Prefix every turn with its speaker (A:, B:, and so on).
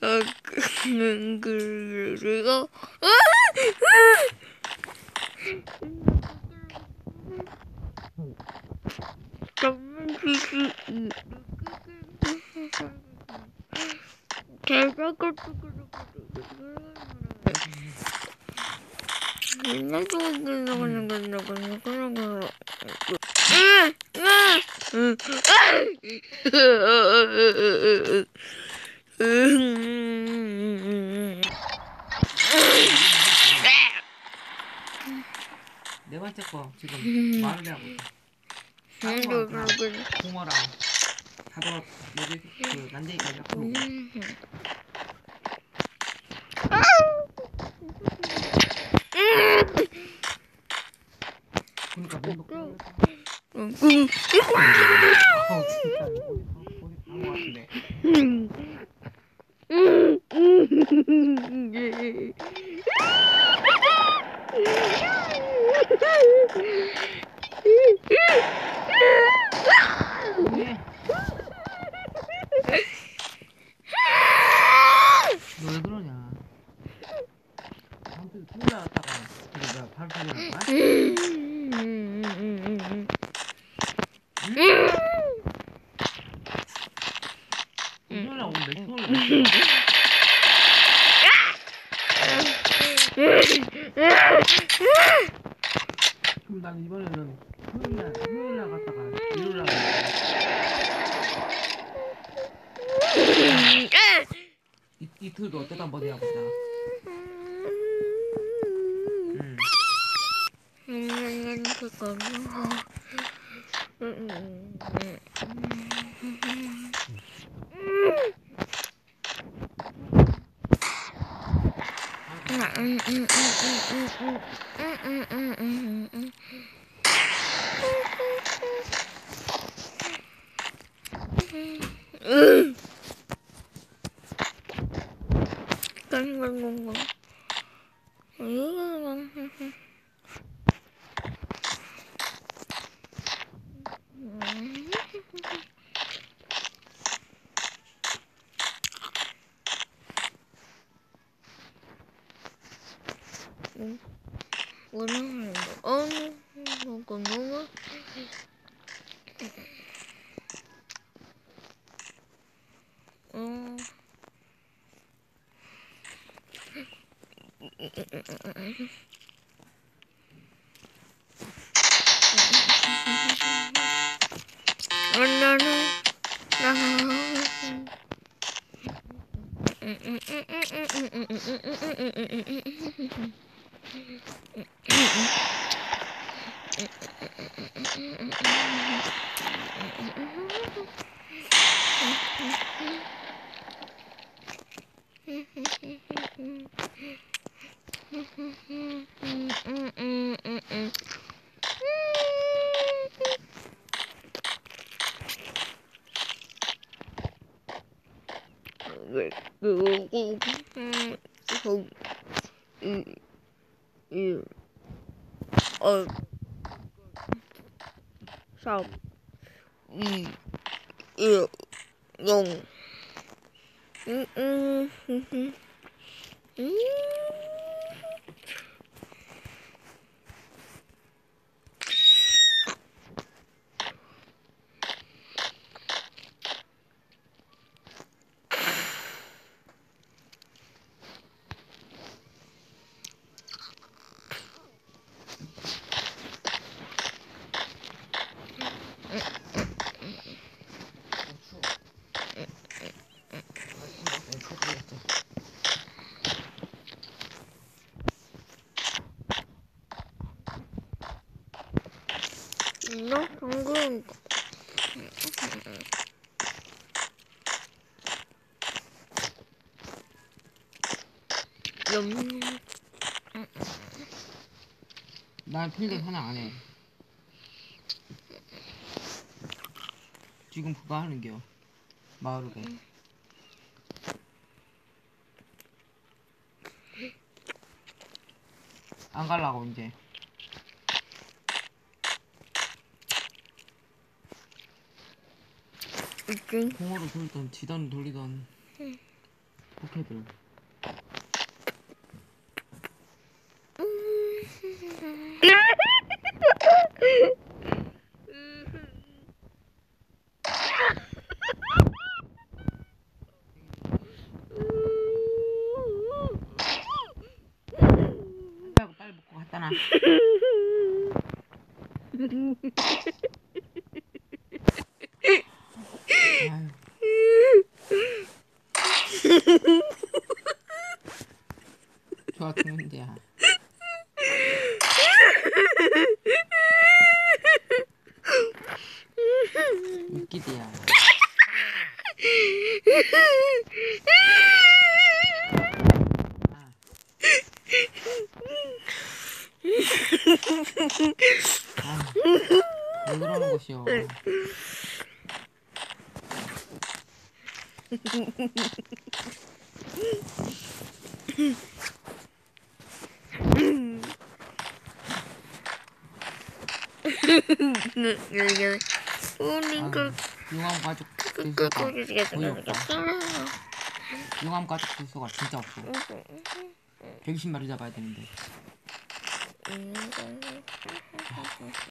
A: 아, 그, 그리고,
B: 네 번째 거 지금 말을 하고 있어. 붕어랑 자도가 뭐지 그 난쟁이까지 앞으로 그러니까 뭔가 어우 진짜. 어디 어디 간거 같은데 왜? 너 왜 그러냐? 아무튼 큰일 나갔다가 그래 내가 바로 살려는 거야? 손을 오는데 손을 그럼 난 이번에는 토요일날 토요일날 갔다가 일요일날 이, 이틀도 어쩌다 한번 해 보자 응
A: 원하는 거 어느 뭐가 뭐가 어나 는 나는 그리고 성, 이, 이, 어, 삼, 이, 일, 영, 음, 너 방금 염
B: 난 필드 하나 안 해. 지금 그거 하는겨. 마을에. 안 갈라고 이제.
A: 있긴
B: 공으로 돌던 지던 돌리던.
A: 포켓들. 빨리 먹고 갖다 놔. 아유. 좋아 죽는데야. 웃기디야. 아. 아, 왜 그러는 것이오?
B: 우리 그
A: 용암 가죽
B: 그
A: 들소가
B: 거기 지게
A: 거의 없다.
B: 생겼어.
A: 용암 가죽 들소가 진짜 없어. 120마리 잡아야 되는데. 嗯，等一下，等一下。